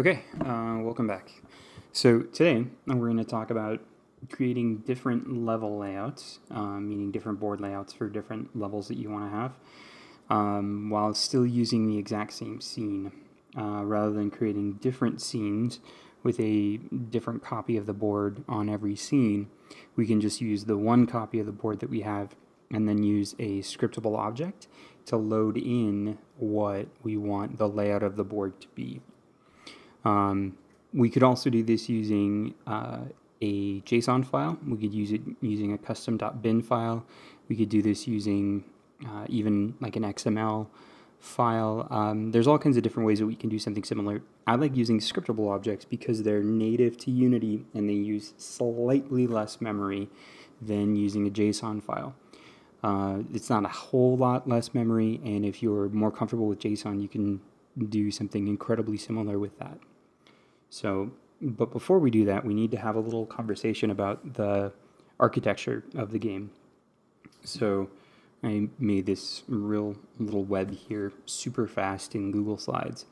Okay, uh, welcome back. So today we're going to talk about creating different level layouts, uh, meaning different board layouts for different levels that you want to have, um, while still using the exact same scene, uh, rather than creating different scenes with a different copy of the board on every scene. We can just use the one copy of the board that we have and then use a scriptable object to load in what we want the layout of the board to be. Um, we could also do this using uh, a JSON file. We could use it using a custom.bin file. We could do this using uh, even like an XML file. Um, there's all kinds of different ways that we can do something similar. I like using scriptable objects because they're native to Unity and they use slightly less memory than using a JSON file. Uh, it's not a whole lot less memory, and if you're more comfortable with JSON, you can do something incredibly similar with that. So, but before we do that, we need to have a little conversation about the architecture of the game. So, I made this real little web here super fast in Google Slides.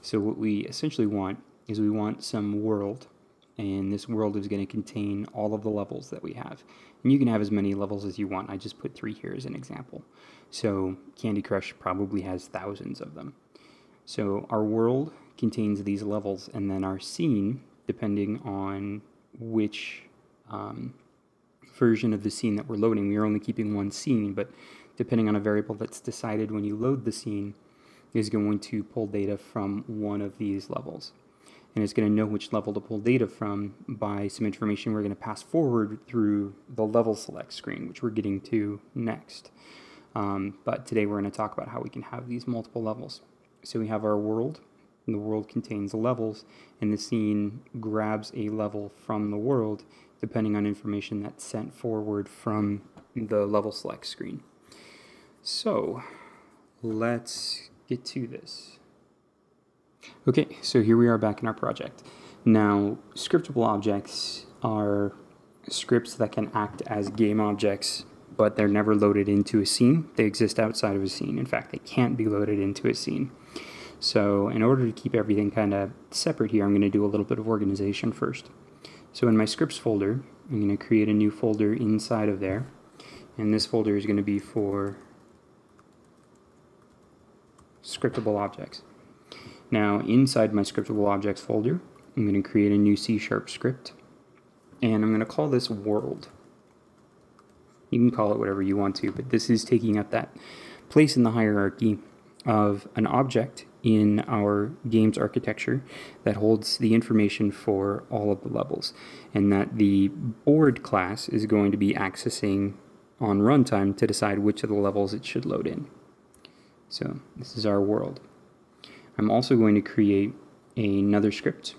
So, what we essentially want is we want some world, and this world is going to contain all of the levels that we have. And you can have as many levels as you want. I just put three here as an example. So, Candy Crush probably has thousands of them. So, our world contains these levels, and then our scene, depending on which um, version of the scene that we're loading, we are only keeping one scene, but depending on a variable that's decided when you load the scene, is going to pull data from one of these levels. And it's going to know which level to pull data from by some information we're going to pass forward through the level select screen, which we're getting to next. Um, but today we're going to talk about how we can have these multiple levels. So we have our world, and the world contains levels, and the scene grabs a level from the world depending on information that's sent forward from the level select screen. So let's get to this. Okay, so here we are back in our project. Now, scriptable objects are scripts that can act as game objects, but they're never loaded into a scene. They exist outside of a scene. In fact, they can't be loaded into a scene. So in order to keep everything kind of separate here, I'm going to do a little bit of organization first. So in my scripts folder, I'm going to create a new folder inside of there. And this folder is going to be for scriptable objects. Now inside my scriptable objects folder, I'm going to create a new C-sharp script. And I'm going to call this world. You can call it whatever you want to, but this is taking up that place in the hierarchy of an object in our game's architecture that holds the information for all of the levels, and that the board class is going to be accessing on runtime to decide which of the levels it should load in. So this is our world. I'm also going to create another script,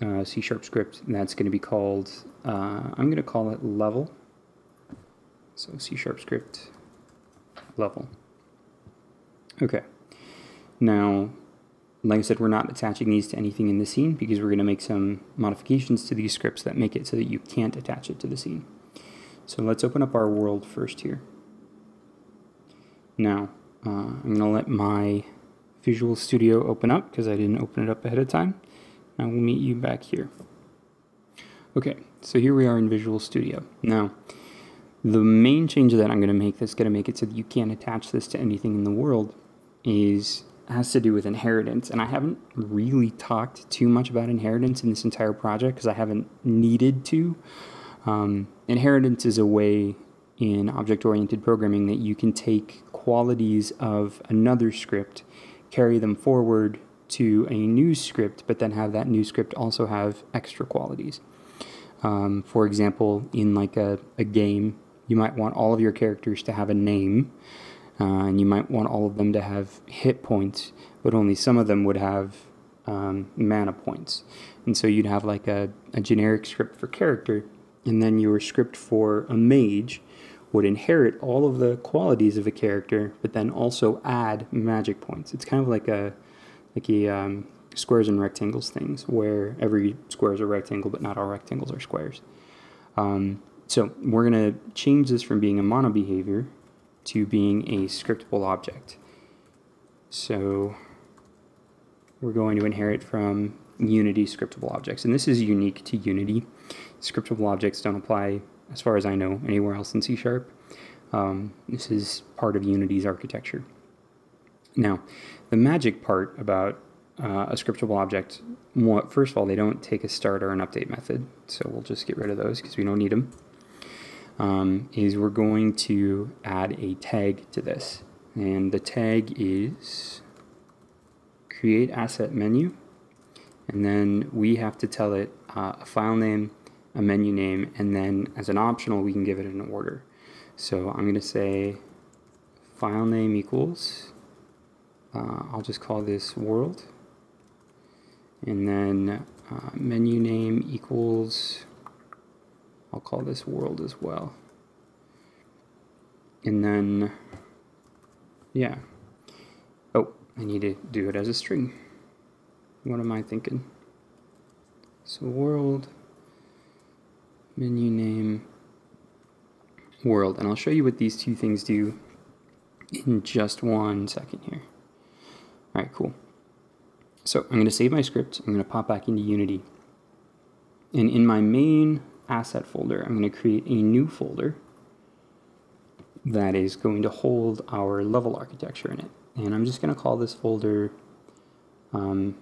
a C-sharp script, that's going to be called, uh, I'm going to call it level. So C-sharp script level. Okay. Now, like I said, we're not attaching these to anything in the scene because we're going to make some modifications to these scripts that make it so that you can't attach it to the scene. So let's open up our world first here. Now, uh, I'm going to let my Visual Studio open up because I didn't open it up ahead of time. I will meet you back here. Okay, so here we are in Visual Studio. Now, the main change that I'm going to make that's going to make it so that you can't attach this to anything in the world is has to do with inheritance. And I haven't really talked too much about inheritance in this entire project because I haven't needed to. Um, inheritance is a way in object-oriented programming that you can take qualities of another script, carry them forward to a new script, but then have that new script also have extra qualities. Um, for example, in like a, a game, you might want all of your characters to have a name, uh, and you might want all of them to have hit points, but only some of them would have um, mana points. And so you'd have like a, a generic script for character, and then your script for a mage would inherit all of the qualities of a character, but then also add magic points. It's kind of like a like a um, squares and rectangles things, where every square is a rectangle, but not all rectangles are squares. Um, so we're going to change this from being a mono behavior to being a scriptable object. So we're going to inherit from Unity scriptable objects. And this is unique to Unity. Scriptable objects don't apply, as far as I know, anywhere else in C Sharp. Um, this is part of Unity's architecture. Now, the magic part about uh, a scriptable object, first of all, they don't take a start or an update method, so we'll just get rid of those because we don't need them, um, is we're going to add a tag to this. And the tag is create asset menu, and then we have to tell it uh, a file name, a menu name, and then as an optional, we can give it an order. So I'm going to say file name equals, uh, I'll just call this world, and then uh, menu name equals, I'll call this world as well. And then, yeah. Oh, I need to do it as a string. What am I thinking? So world, menu name, world. And I'll show you what these two things do in just one second here. All right, cool. So I'm going to save my script. I'm going to pop back into Unity. And in my main asset folder, I'm going to create a new folder that is going to hold our level architecture in it. And I'm just going to call this folder, um,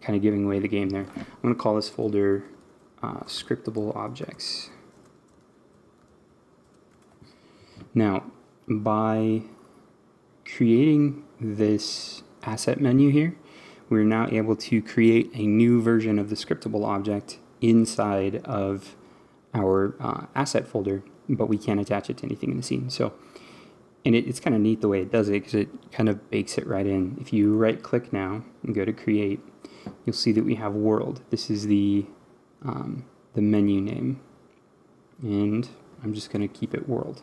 kind of giving away the game there. I'm going to call this folder uh, scriptable objects. Now, by creating this asset menu here, we're now able to create a new version of the scriptable object inside of our uh, asset folder, but we can't attach it to anything in the scene. So, and it, it's kind of neat the way it does it because it kind of bakes it right in. If you right click now and go to create, you'll see that we have world. This is the, um, the menu name. And I'm just going to keep it world.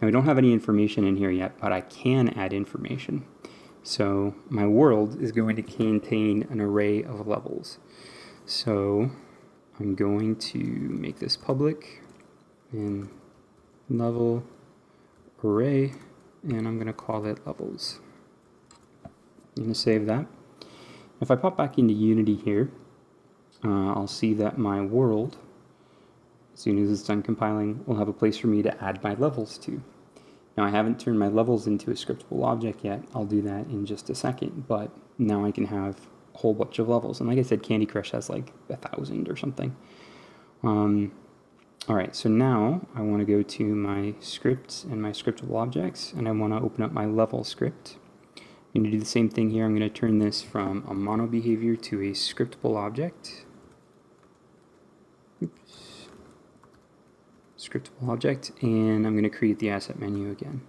Now we don't have any information in here yet, but I can add information. So my world is going to contain an array of levels. So I'm going to make this public and level array, and I'm going to call it levels. I'm going to save that. If I pop back into Unity here, uh, I'll see that my world, as soon as it's done compiling, will have a place for me to add my levels to. Now I haven't turned my levels into a scriptable object yet. I'll do that in just a second, but now I can have whole bunch of levels. And like I said, Candy Crush has like a thousand or something. Um, all right, so now I want to go to my scripts and my scriptable objects, and I want to open up my level script. I'm going to do the same thing here. I'm going to turn this from a mono behavior to a scriptable object. Oops. scriptable object, and I'm going to create the asset menu again.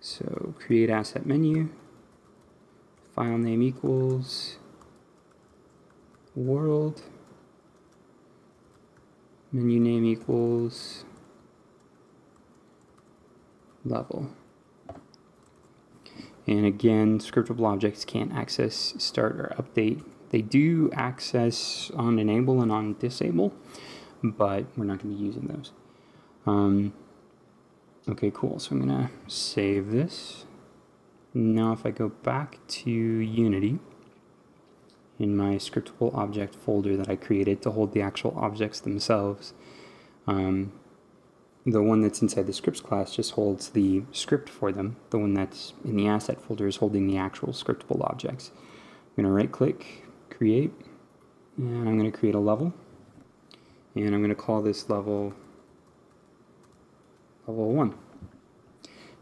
So create asset menu, file name equals world, menu name equals level. And again, scriptable objects can't access start or update. They do access on enable and on disable, but we're not going to be using those. Um, okay, cool. So I'm going to save this. Now if I go back to Unity, in my scriptable object folder that I created to hold the actual objects themselves, um, the one that's inside the scripts class just holds the script for them. The one that's in the asset folder is holding the actual scriptable objects. I'm going to right click, create, and I'm going to create a level. And I'm going to call this level level 1.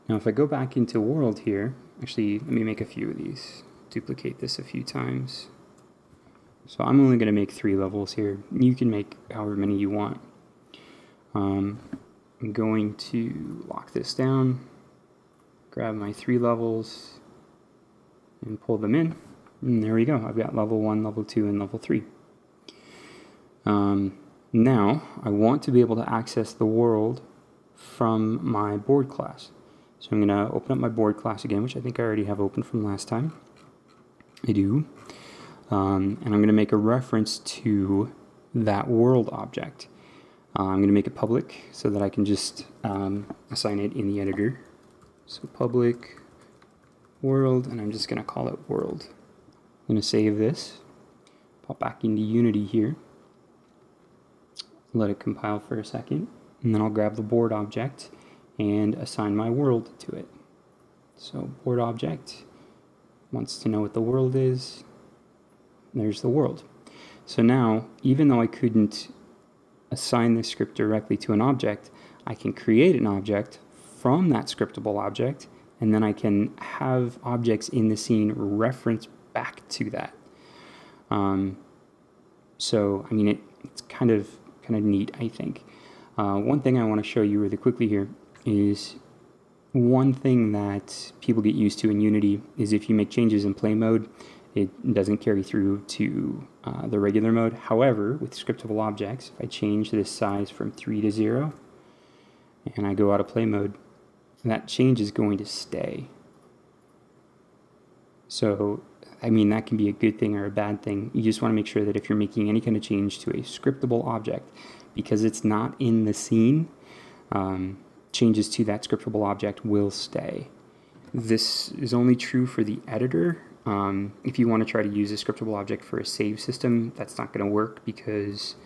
Now if I go back into world here, actually let me make a few of these, duplicate this a few times. So I'm only going to make three levels here. You can make however many you want. Um, I'm going to lock this down, grab my three levels, and pull them in. And there we go. I've got level 1, level 2, and level 3. Um, now, I want to be able to access the world from my board class. So I'm going to open up my board class again, which I think I already have open from last time. I do. Um, and I'm going to make a reference to that world object. Uh, I'm going to make it public so that I can just um, assign it in the editor. So public world, and I'm just going to call it world. I'm going to save this, pop back into Unity here. Let it compile for a second, and then I'll grab the board object and assign my world to it. So board object wants to know what the world is. There's the world. So now, even though I couldn't assign this script directly to an object, I can create an object from that scriptable object, and then I can have objects in the scene reference back to that. Um, so, I mean, it, it's kind of kind of neat, I think. Uh, one thing I want to show you really quickly here is one thing that people get used to in Unity is if you make changes in play mode, it doesn't carry through to uh, the regular mode. However, with scriptable objects, if I change this size from 3 to 0, and I go out of play mode, that change is going to stay. So, I mean, that can be a good thing or a bad thing. You just want to make sure that if you're making any kind of change to a scriptable object, because it's not in the scene, um, changes to that scriptable object will stay. This is only true for the editor. Um, if you want to try to use a scriptable object for a save system, that's not going to work because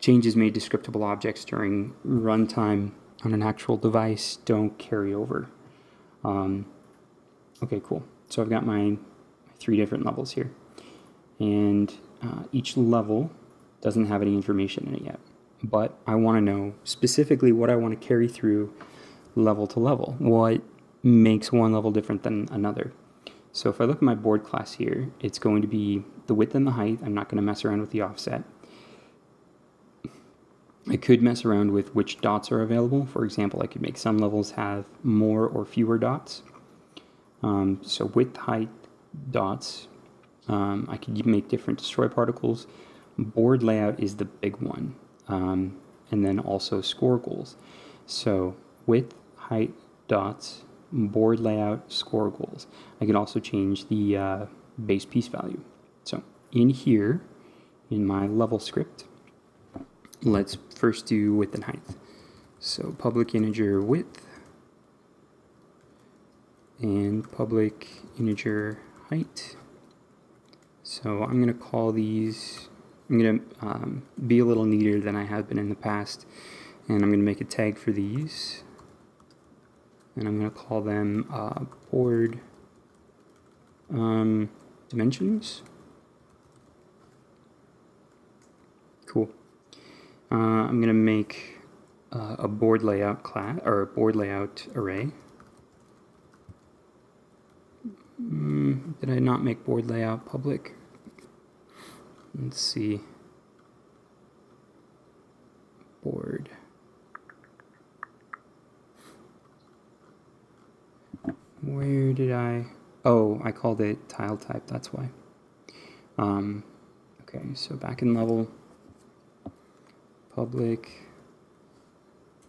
changes made to scriptable objects during runtime on an actual device don't carry over. Um, okay, cool. So I've got my three different levels here. And uh, each level doesn't have any information in it yet but I want to know specifically what I want to carry through level to level. What makes one level different than another. So if I look at my board class here, it's going to be the width and the height. I'm not going to mess around with the offset. I could mess around with which dots are available. For example, I could make some levels have more or fewer dots. Um, so width, height, dots. Um, I could make different destroy particles. Board layout is the big one um, and then also score goals. So width, height, dots, board layout, score goals. I can also change the uh, base piece value. So in here, in my level script, let's first do width and height. So public integer width and public integer height. So I'm going to call these I'm going to um, be a little neater than I have been in the past. And I'm going to make a tag for these. And I'm going to call them uh, board um, dimensions. Cool. Uh, I'm going to make uh, a board layout class or a board layout array. Mm, did I not make board layout public? Let's see. Board. Where did I? Oh, I called it tile type, that's why. Um, okay, so back in level, public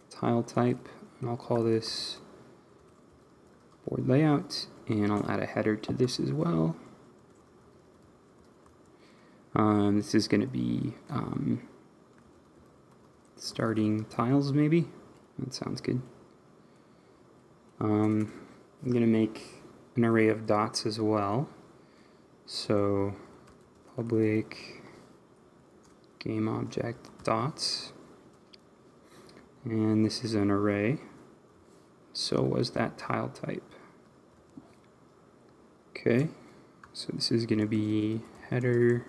tile type, and I'll call this board layout, and I'll add a header to this as well. Um, this is going to be um, starting tiles, maybe. That sounds good. Um, I'm going to make an array of dots as well. So public game object dots. And this is an array. So was that tile type. Okay, so this is going to be header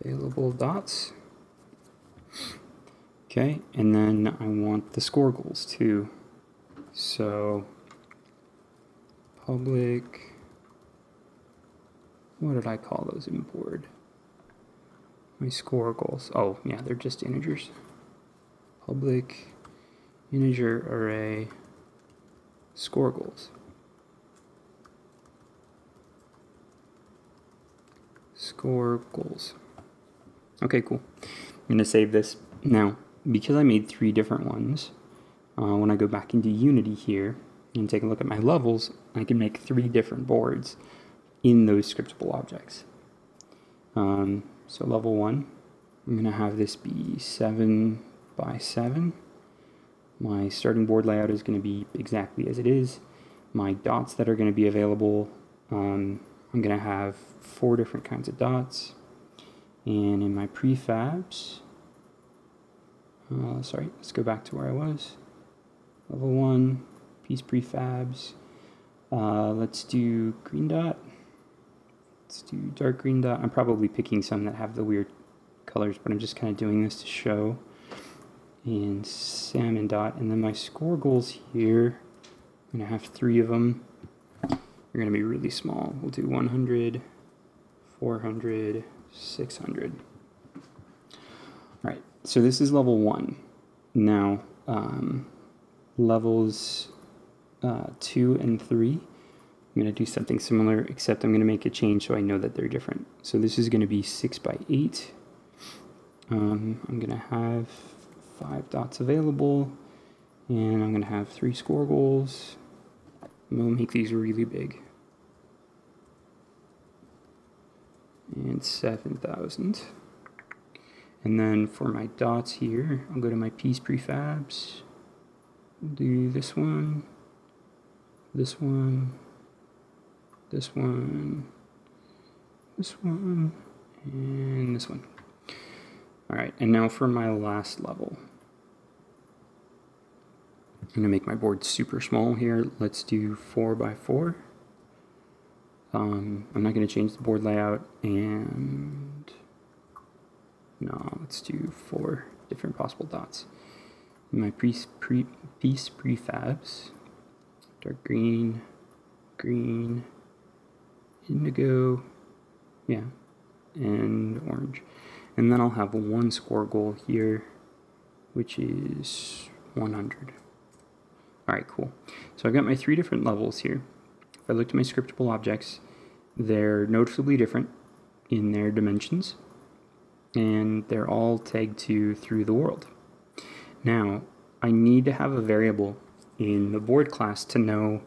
available dots. Okay, and then I want the score goals too. So public, what did I call those in board? My score goals. Oh, yeah, they're just integers. Public integer array score goals. Score goals. Okay, cool. I'm to save this. Now, because I made three different ones, uh, when I go back into Unity here and take a look at my levels, I can make three different boards in those scriptable objects. Um, so level one, I'm going to have this be 7 by 7. My starting board layout is going to be exactly as it is. My dots that are going to be available um, I'm going to have four different kinds of dots. And in my prefabs, uh, sorry, let's go back to where I was. Level 1, piece prefabs. Uh, let's do green dot. Let's do dark green dot. I'm probably picking some that have the weird colors, but I'm just kind of doing this to show. And salmon dot. And then my score goals here, I'm going to have three of them. They're going to be really small. We'll do 100, 400, 600. All right, so this is level one. Now, um, levels uh, two and three, I'm going to do something similar, except I'm going to make a change so I know that they're different. So this is going to be six by eight. Um, I'm going to have five dots available, and I'm going to have three score goals. To make these really big. And 7,000. And then for my dots here, I'll go to my piece prefabs. Do this one, this one, this one, this one, and this one. All right, and now for my last level. I'm gonna make my board super small here. Let's do four by four. Um, I'm not gonna change the board layout and no, let's do four different possible dots. My piece, pre, piece prefabs, dark green, green, indigo, yeah, and orange. And then I'll have one score goal here, which is 100. All right, cool. So I've got my three different levels here. If I look at my scriptable objects, they're noticeably different in their dimensions, and they're all tagged to through the world. Now, I need to have a variable in the board class to know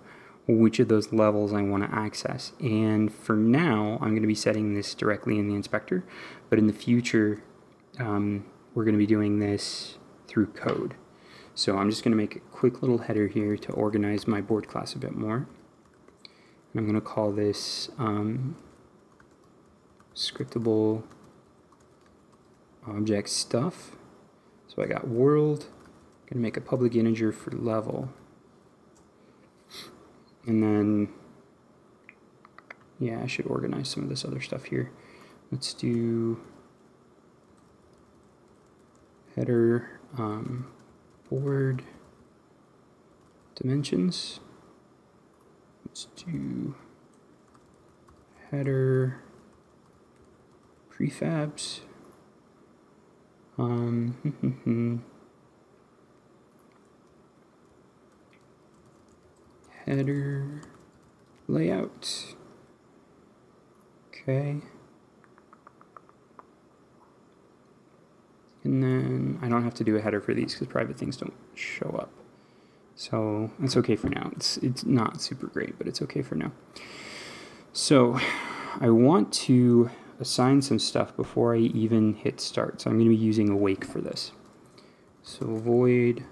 which of those levels I want to access. And for now, I'm going to be setting this directly in the inspector, but in the future, um, we're going to be doing this through code. So I'm just going to make a quick little header here to organize my board class a bit more. And I'm going to call this um, scriptable object stuff. So I got world, to make a public integer for level. And then, yeah, I should organize some of this other stuff here. Let's do header um, board dimensions. Let's do header prefabs. Um, header layout. Okay. And then I don't have to do a header for these because private things don't show up. So it's okay for now. It's, it's not super great, but it's okay for now. So I want to assign some stuff before I even hit start. So I'm going to be using awake for this. So void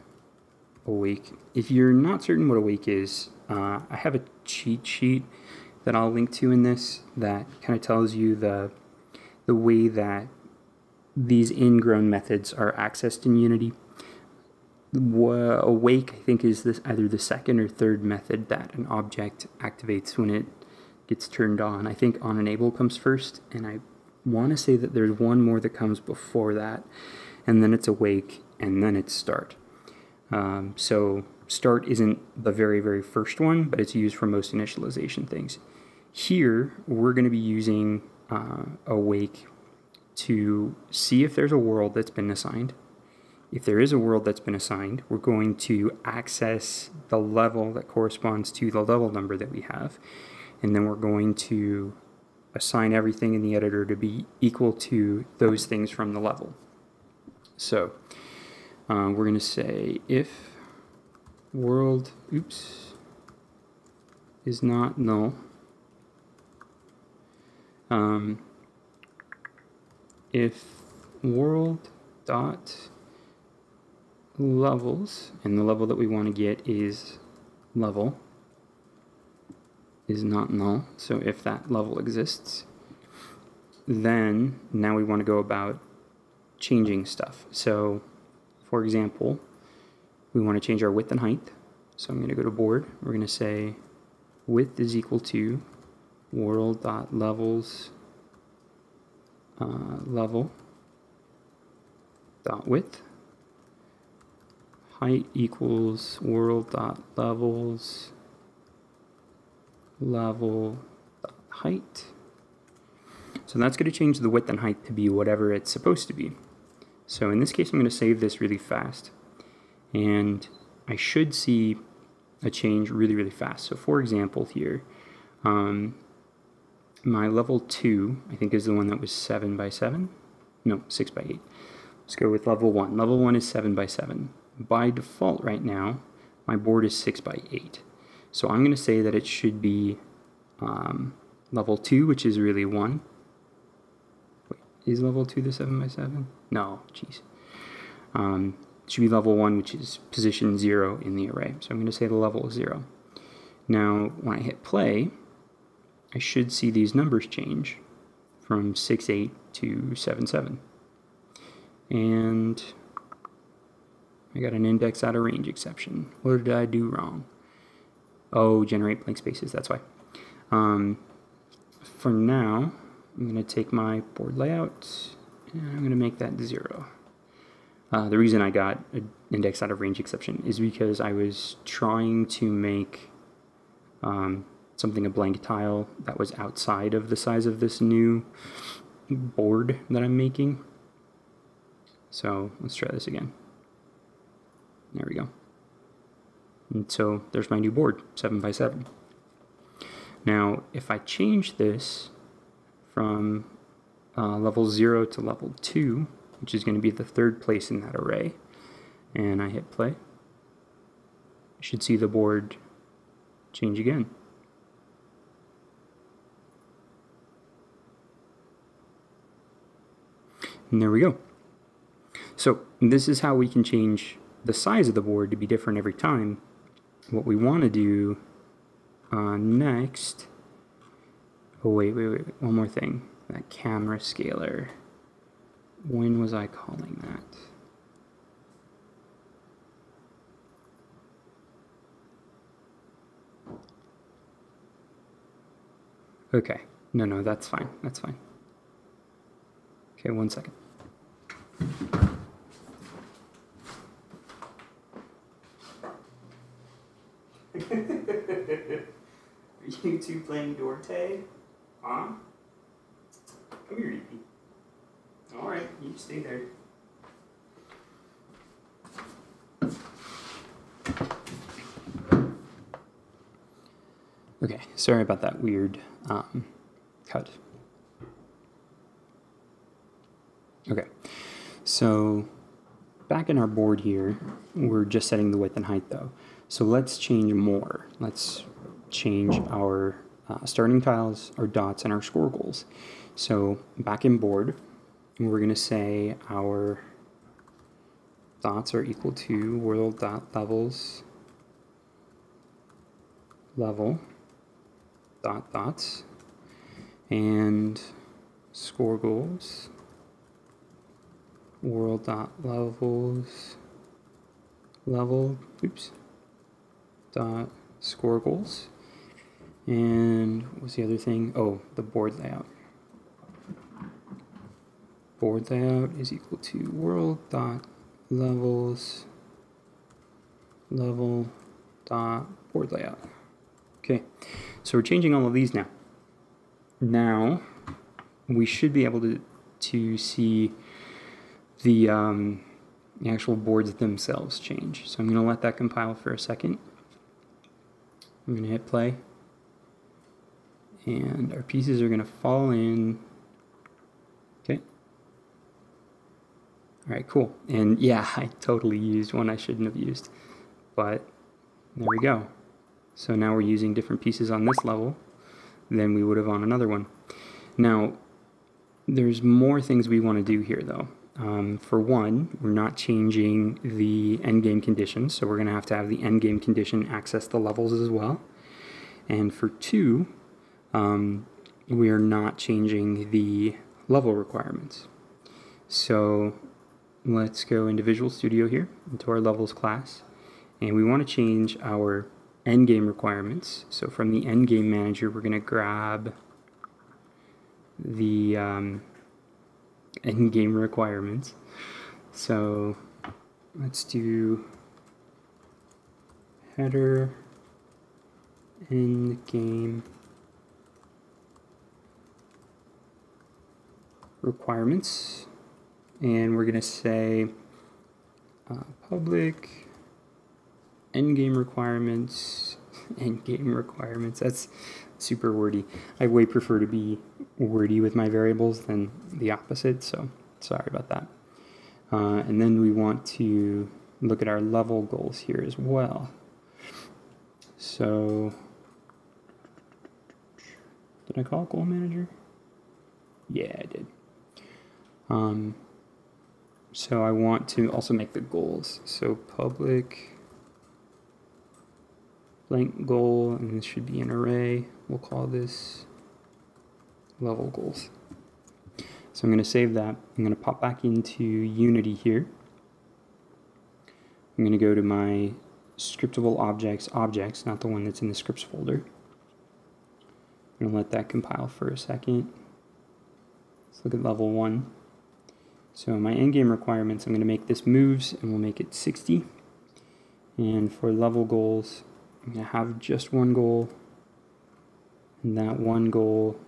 awake. If you're not certain what awake is, uh, I have a cheat sheet that I'll link to in this that kind of tells you the the way that these ingrown methods are accessed in Unity. Awake, I think, is this either the second or third method that an object activates when it gets turned on. I think on enable comes first, and I want to say that there's one more that comes before that, and then it's awake, and then it's start. Um, so start isn't the very, very first one, but it's used for most initialization things. Here, we're going to be using uh, awake to see if there's a world that's been assigned. If there is a world that's been assigned, we're going to access the level that corresponds to the level number that we have. And then we're going to assign everything in the editor to be equal to those things from the level. So uh, we're going to say if world, oops, is not null, um, if world dot levels, and the level that we want to get is level, is not null. So if that level exists, then now we want to go about changing stuff. So for example, we want to change our width and height. So I'm going to go to board. We're going to say width is equal to world dot levels uh, level dot width height equals world dot levels level height. So that's going to change the width and height to be whatever it's supposed to be. So in this case I'm going to save this really fast. And I should see a change really really fast. So for example here um, my level 2 I think is the one that was 7 by 7 no 6 by 8 let's go with level 1 level 1 is 7 by 7 by default right now my board is 6 by 8 so I'm going to say that it should be um, level 2 which is really 1 Wait, is level 2 the 7 by 7 no jeez um, should be level 1 which is position 0 in the array so I'm going to say the level is 0 now when I hit play I should see these numbers change from 6, 8 to 7, 7. And I got an index out of range exception. What did I do wrong? Oh, generate blank spaces, that's why. Um, for now, I'm going to take my board layout and I'm going to make that 0. Uh, the reason I got an index out of range exception is because I was trying to make um, something a blank tile that was outside of the size of this new board that I'm making. So let's try this again. There we go. And so there's my new board, 7 by 7 Now, if I change this from uh, level 0 to level 2, which is going to be the third place in that array, and I hit play, you should see the board change again. And there we go. So this is how we can change the size of the board to be different every time. What we want to do uh, next, oh wait, wait, wait, one more thing. That camera scaler. When was I calling that? Okay, no, no, that's fine, that's fine. Okay, one second. Are you two playing door tag? Huh? Come here, Evie. Alright, you stay there. Okay, sorry about that weird um, cut. Okay, so back in our board here, we're just setting the width and height though. So let's change more. Let's change our uh, starting tiles, our dots, and our score goals. So back in board, we're going to say our dots are equal to world dot levels level dot dots and score goals world dot levels level oops dot score goals. And what's the other thing? Oh, the board layout. Board layout is equal to world dot levels level dot board layout. Okay, so we're changing all of these now. Now we should be able to to see the um, the actual boards themselves change. So I'm going to let that compile for a second. I'm going to hit play. And our pieces are going to fall in. Okay. All right, cool. And yeah, I totally used one I shouldn't have used. But there we go. So now we're using different pieces on this level than we would have on another one. Now, there's more things we want to do here though. Um, for one, we're not changing the endgame conditions, so we're going to have to have the endgame condition access the levels as well. And for two, um, we are not changing the level requirements. So let's go into Visual Studio here, into our levels class, and we want to change our endgame requirements. So from the endgame manager, we're going to grab the um, endgame requirements. So let's do header endgame requirements and we're going to say uh, public endgame requirements endgame requirements that's super wordy I way prefer to be wordy with my variables than the opposite so sorry about that uh, and then we want to look at our level goals here as well so did I call goal manager yeah I did um, so I want to also make the goals. So public blank goal, and this should be an array. We'll call this level goals. So I'm going to save that. I'm going to pop back into Unity here. I'm going to go to my scriptable objects objects, not the one that's in the scripts folder. I'm going to let that compile for a second. Let's look at level 1. So my endgame requirements, I'm going to make this moves and we'll make it 60. And for level goals, I'm going to have just one goal. And that one goal,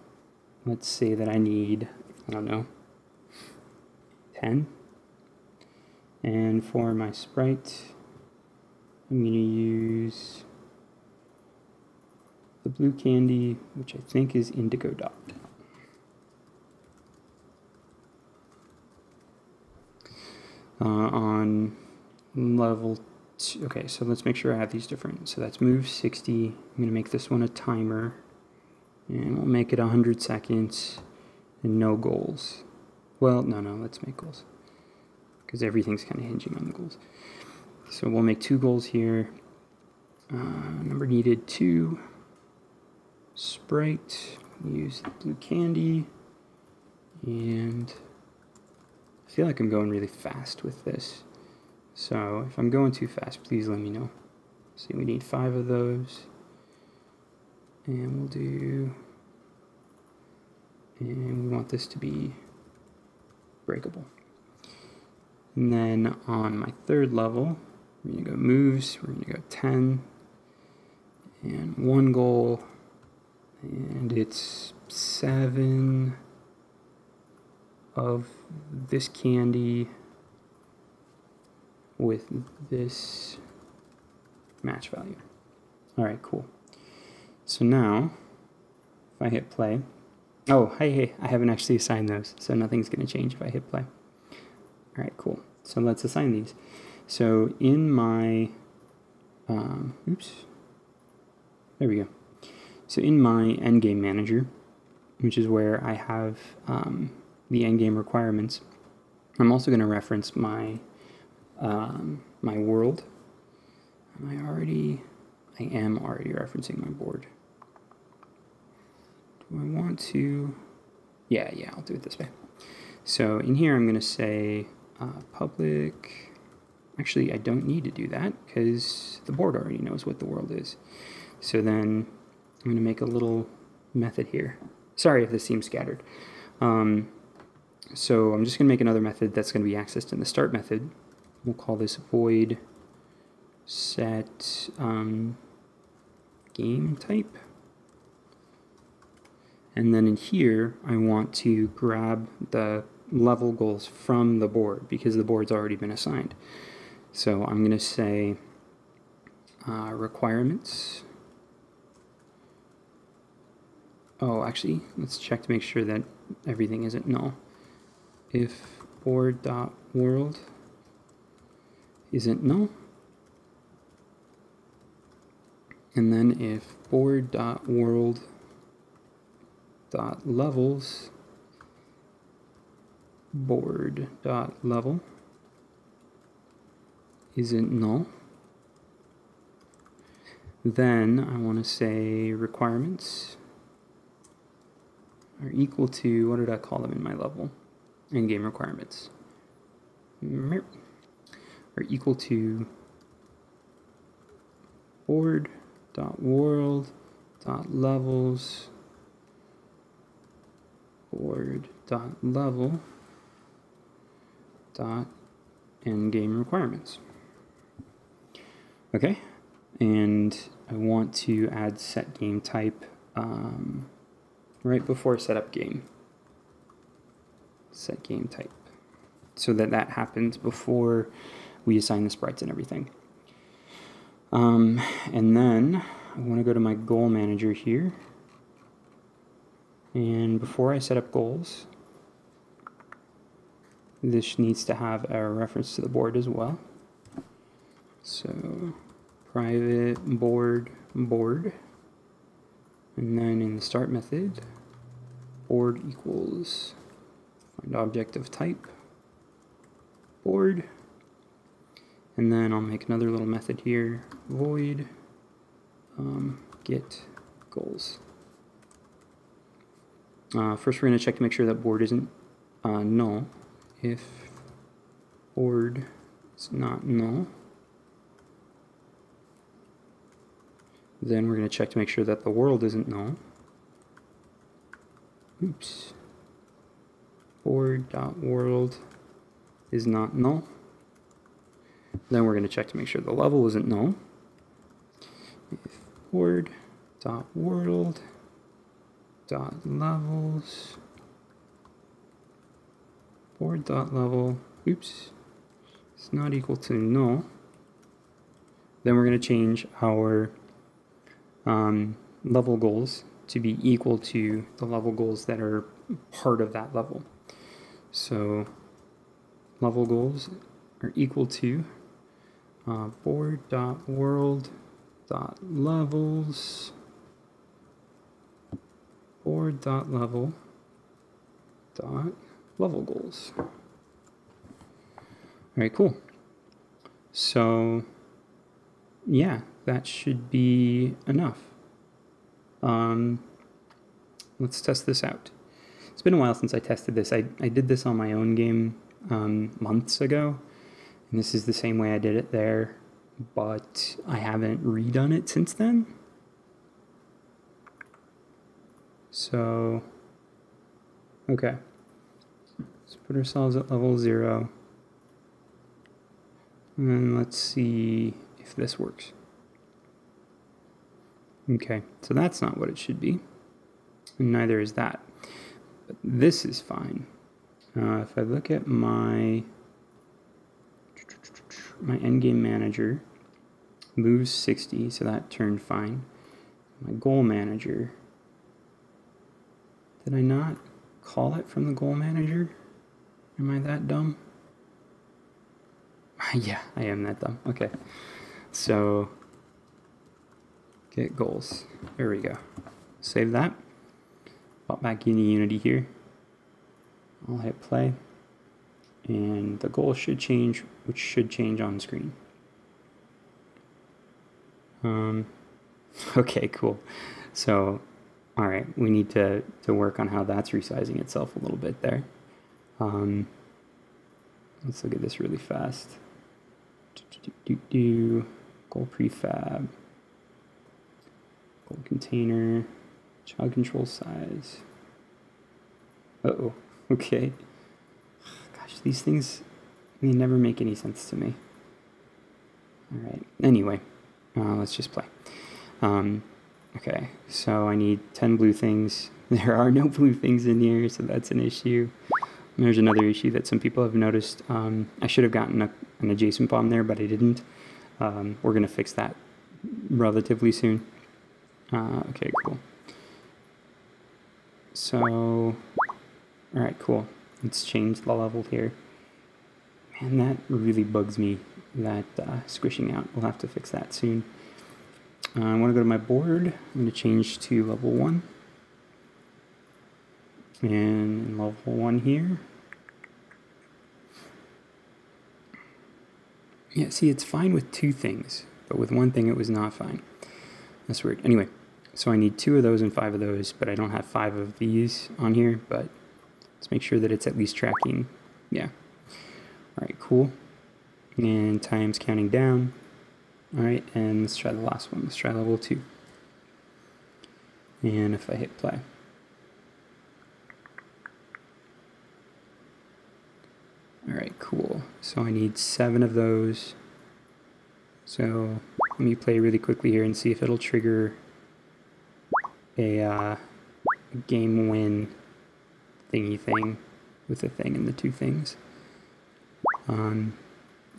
let's say that I need, I don't know, 10. And for my sprite, I'm going to use the blue candy, which I think is indigo dot. uh, on level two. Okay, so let's make sure I have these different. So that's move 60. I'm going to make this one a timer. And we'll make it 100 seconds and no goals. Well, no, no, let's make goals. Because everything's kind of hinging on the goals. So we'll make two goals here. Uh, number needed two. Sprite. Use the blue candy. And I feel like I'm going really fast with this. So if I'm going too fast, please let me know. See, we need five of those. And we'll do, and we want this to be breakable. And then on my third level, we're gonna go moves, we're gonna go 10, and one goal, and it's seven, of this candy with this match value. All right, cool. So now, if I hit play, oh, hey, hey, I haven't actually assigned those, so nothing's going to change if I hit play. All right, cool. So let's assign these. So in my, um, oops, there we go. So in my endgame manager, which is where I have um, the endgame requirements. I'm also going to reference my um, my world. Am I already? I am already referencing my board. I want to? Yeah, yeah, I'll do it this way. So in here, I'm going to say uh, public. Actually, I don't need to do that because the board already knows what the world is. So then I'm going to make a little method here. Sorry if this seems scattered. Um, so I'm just going to make another method that's going to be accessed in the start method. We'll call this void set um, game type. And then in here, I want to grab the level goals from the board because the board's already been assigned. So I'm going to say uh, requirements. Oh, actually, let's check to make sure that everything isn't null if board.world isn't null. And then if board.world dot levels board dot level isn't null Then I want to say requirements are equal to, what did I call them in my level? endgame requirements. Are equal to board dot world dot levels board dot level dot endgame requirements. Okay, and I want to add set game type um, right before setup game. Set game type. So that that happens before we assign the sprites and everything. Um, and then I want to go to my goal manager here. And before I set up goals, this needs to have a reference to the board as well. So private board board. And then in the start method, board equals find object of type board. And then I'll make another little method here, void um, get goals. Uh, first we're going to check to make sure that board isn't uh, null. If board is not null, then we're going to check to make sure that the world isn't null. Oops. Board.world is not null. Then we're going to check to make sure the level isn't null. If board dot levels. Board dot level. Oops. It's not equal to null. Then we're going to change our um, level goals to be equal to the level goals that are part of that level. So level goals are equal to uh, board world dot level dot level goals. Right, cool. So yeah, that should be enough. Um, let's test this out. It's been a while since I tested this. I, I did this on my own game um, months ago, and this is the same way I did it there but I haven't redone it since then. So, okay. Let's put ourselves at level zero. And then let's see if this works. Okay, so that's not what it should be. And neither is that. But this is fine. Uh, if I look at my my endgame manager, moves 60, so that turned fine. My goal manager. Did I not call it from the goal manager? Am I that dumb? yeah, I am that dumb. Okay. So, get goals. There we go. Save that. Pop back into Unity here. I'll hit play. And the goal should change, which should change on screen. Um, okay, cool. So, all right, we need to, to work on how that's resizing itself a little bit there. Um, let's look at this really fast. Do, do, do, goal prefab, goal container, child control size. Uh oh, okay. Gosh, these things, they never make any sense to me. All right, anyway. Uh, let's just play. Um, okay, so I need 10 blue things. There are no blue things in here, so that's an issue. And there's another issue that some people have noticed. Um, I should have gotten a, an adjacent bomb there, but I didn't. Um, we're going to fix that relatively soon. Uh, okay, cool. So, all right, cool. Let's change the level here. Man, that really bugs me that uh, squishing out. We'll have to fix that soon. I want to go to my board. I'm going to change to level 1. And level 1 here. Yeah, see, it's fine with two things, but with one thing it was not fine. That's weird. Anyway, so I need two of those and five of those, but I don't have five of these on here, but let's make sure that it's at least tracking. Yeah. All right, cool. And time's counting down. All right, and let's try the last one. Let's try level two. And if I hit play. All right, cool. So I need seven of those. So let me play really quickly here and see if it'll trigger a uh, game win thingy thing with the thing and the two things. Um,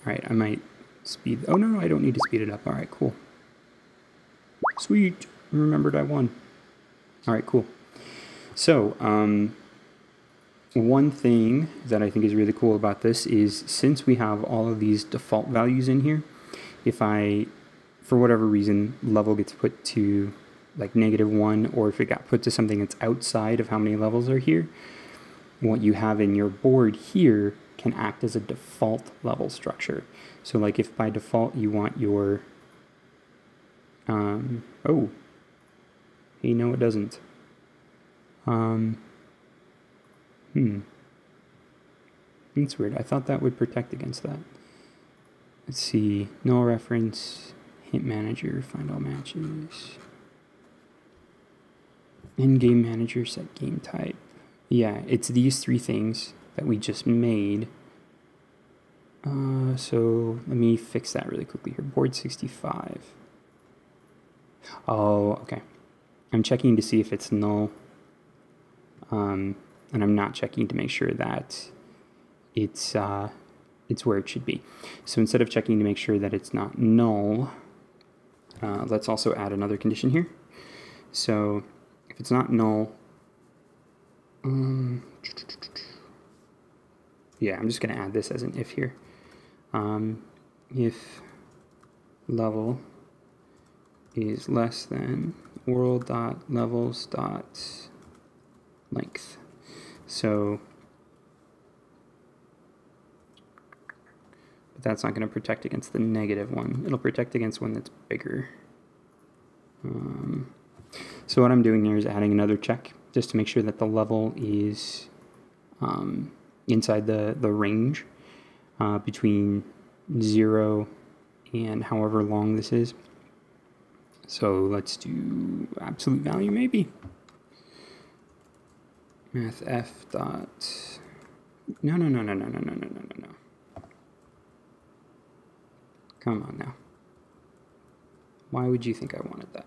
all right, I might speed. Oh no, I don't need to speed it up. All right, cool. Sweet. Remembered I won. All right, cool. So, um, one thing that I think is really cool about this is since we have all of these default values in here, if I, for whatever reason, level gets put to like negative one, or if it got put to something that's outside of how many levels are here, what you have in your board here can act as a default level structure. So like if by default you want your, um, oh, hey, no it doesn't. Um, Hmm. That's weird. I thought that would protect against that. Let's see. Null reference, hint manager, find all matches. In game manager, set game type. Yeah, it's these three things that we just made. Uh, so let me fix that really quickly here. Board 65. Oh, okay. I'm checking to see if it's null. Um, and I'm not checking to make sure that it's uh, it's where it should be. So instead of checking to make sure that it's not null, uh, let's also add another condition here. So if it's not null, um, yeah, I'm just going to add this as an if here. Um, if level is less than world dot levels dot length. So, but that's not going to protect against the negative one. It'll protect against one that's bigger. Um, so what I'm doing here is adding another check just to make sure that the level is um, inside the, the range uh, between 0 and however long this is. So let's do absolute value maybe. Mathf dot no no no no no no no no no no. Come on now. Why would you think I wanted that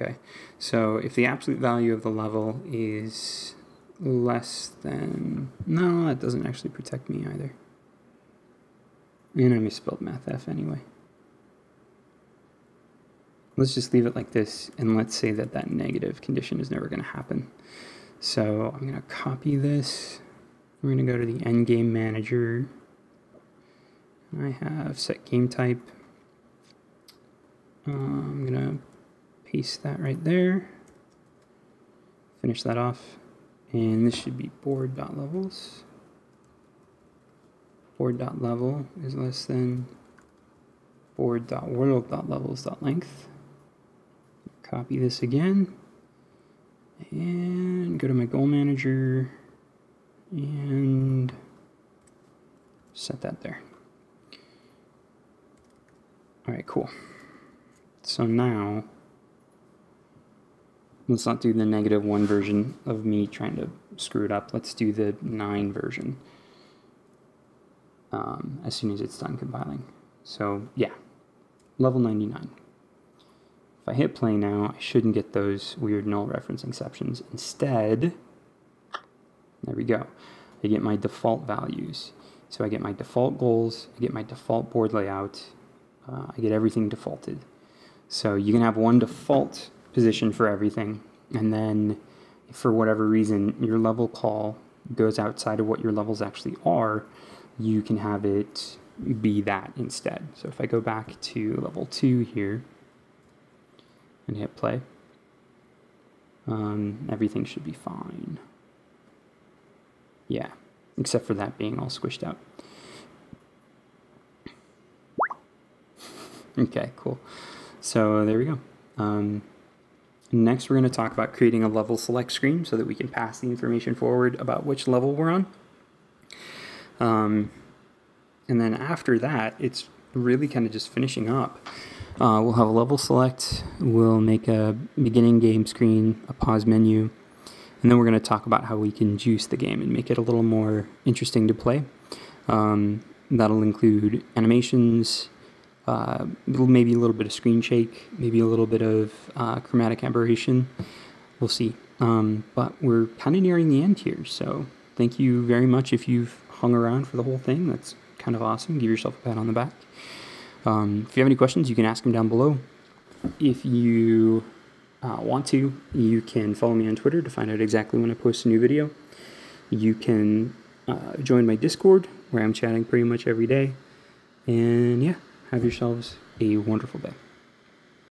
okay so if the absolute value of the level is less than no that doesn't actually protect me either and I misspelled Mathf anyway let's just leave it like this and let's say that that negative condition is never going to happen. So I'm going to copy this. We're going to go to the endgame manager. I have set game type. Uh, I'm going to paste that right there. Finish that off. And this should be board.levels. Board.level is less than board.world.levels.length. Copy this again and go to my goal manager and set that there. All right, cool. So now, let's not do the negative one version of me trying to screw it up. Let's do the nine version um, as soon as it's done compiling. So yeah, level 99. If I hit play now, I shouldn't get those weird null reference exceptions. Instead, there we go. I get my default values. So I get my default goals, I get my default board layout, uh, I get everything defaulted. So you can have one default position for everything, and then for whatever reason your level call goes outside of what your levels actually are, you can have it be that instead. So if I go back to level 2 here, and hit play. Um, everything should be fine. Yeah, except for that being all squished out. Okay, cool. So there we go. Um, next, we're going to talk about creating a level select screen so that we can pass the information forward about which level we're on. Um, and then after that, it's really kind of just finishing up. Uh, we'll have a level select, we'll make a beginning game screen, a pause menu, and then we're going to talk about how we can juice the game and make it a little more interesting to play. Um, that'll include animations, uh, maybe a little bit of screen shake, maybe a little bit of uh, chromatic aberration. We'll see. Um, but we're kind of nearing the end here, so thank you very much if you've hung around for the whole thing. That's kind of awesome. Give yourself a pat on the back. Um, if you have any questions, you can ask them down below. If you uh, want to, you can follow me on Twitter to find out exactly when I post a new video. You can uh, join my Discord where I'm chatting pretty much every day. And yeah, have yourselves a wonderful day.